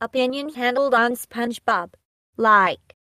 Opinions handled on SpongeBob. Like.